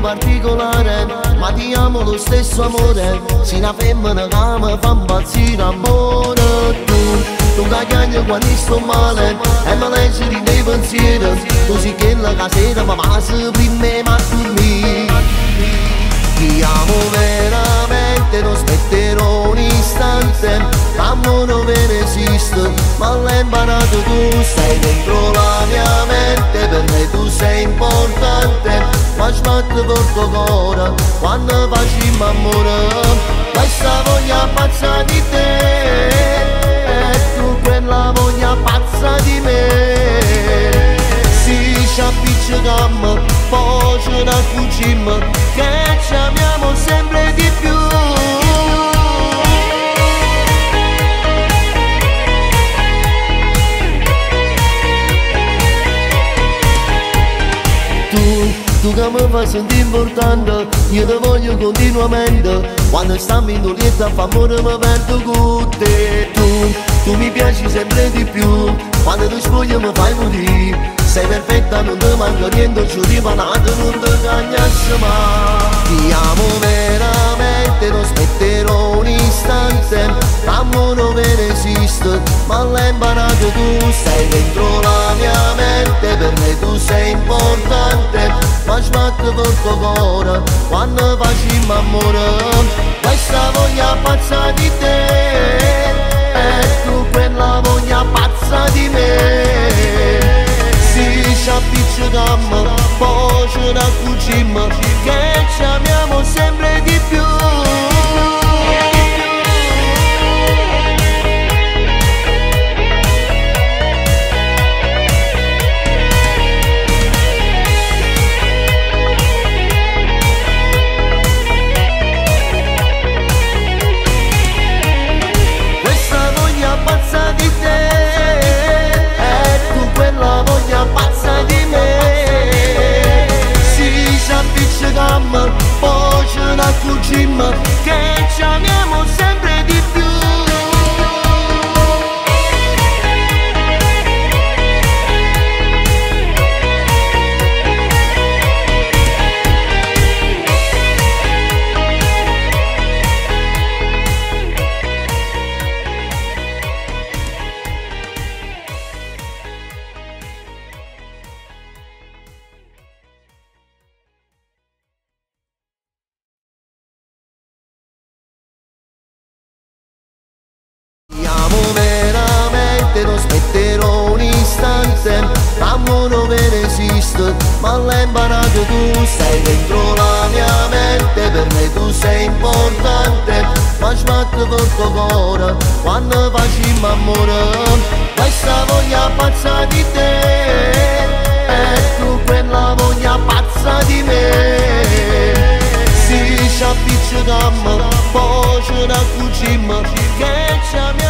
particolare Ma ti amo lo stesso amore. Se una femmina che mi fa impazzire amore Tu, tu che chiagni quando sto male E mi leggi di miei pensieri. Quella che sera mi passa prima mi dormire Ti amo veramente, non aspetterò un istante. L'amore non esiste, ma l'hai imparato tu. Sei dentro la mia mente, per me tu sei importante Ma sbatto porto cuore, quando facciamo amore Questa voglia pazza di te E tu quella voglia pazza di me. Si ci appiccichiamo, poi ce ne accucciamo Tu, tu che mi fai sentire importante Io ti voglio continuamente. Quando stiamo in dolietta fa amore mi perdo con te. Tu, tu mi piaci sempre di più. Quando ti spoglio mi fai morire Sei perfetta, non ti manca niente Ci ripanato, non ti cagnassi mai. Ti amo veramente, sei importante Ma sbatto per tuo cuore, quando facciamo amore. Questa voglia pazza di te E tu quella voglia pazza di me. Si ci appiccichiamo, poi ce ne accucciamo Che ci accucciamo Che esiste, ma l'hai imparato tu Sei dentro la mia mente, per me tu sei importante. Ma sbatto per tuo cuore, quando facciamo amore Questa voglia pazza di te. E tu quella voglia pazza di me. Si ci appiccichiamo, poi ce ne accucciamo Che ci amiamo